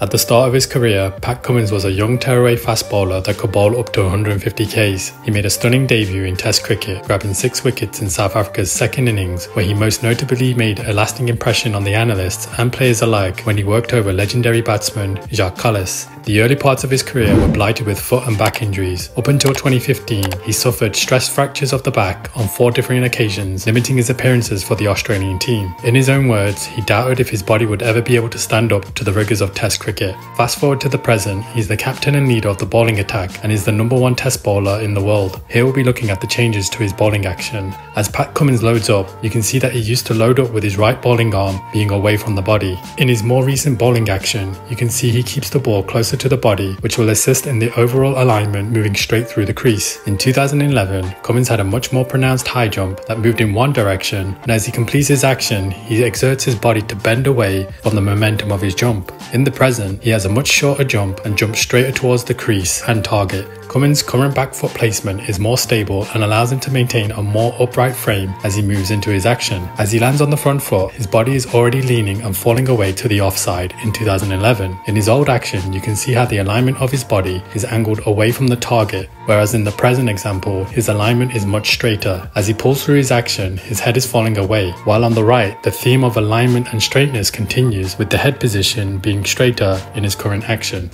At the start of his career, Pat Cummins was a young tearaway fast bowler that could bowl up to 150 Ks. He made a stunning debut in Test cricket, grabbing six wickets in South Africa's second innings, where he most notably made a lasting impression on the analysts and players alike when he worked over legendary batsman Jacques Kallis. The early parts of his career were blighted with foot and back injuries. Up until 2015, he suffered stress fractures of the back on four different occasions, limiting his appearances for the Australian team. In his own words, he doubted if his body would ever be able to stand up to the rigours of Test cricket. Fast forward to the present, he's the captain and leader of the bowling attack and is the number one Test bowler in the world. Here we'll be looking at the changes to his bowling action. As Pat Cummins loads up, you can see that he used to load up with his right bowling arm being away from the body. In his more recent bowling action, you can see he keeps the ball closer to the body, which will assist in the overall alignment moving straight through the crease. In 2011, Cummins had a much more pronounced high jump that moved in one direction, and as he completes his action, he exerts his body to bend away from the momentum of his jump. In the present, he has a much shorter jump and jumps straighter towards the crease and target, Cummins' current back foot placement is more stable and allows him to maintain a more upright frame as he moves into his action. As he lands on the front foot, his body is already leaning and falling away to the offside in 2011. In his old action, you can see how the alignment of his body is angled away from the target, whereas in the present example, his alignment is much straighter. As he pulls through his action, his head is falling away, while on the right, the theme of alignment and straightness continues with the head position being straighter in his current action.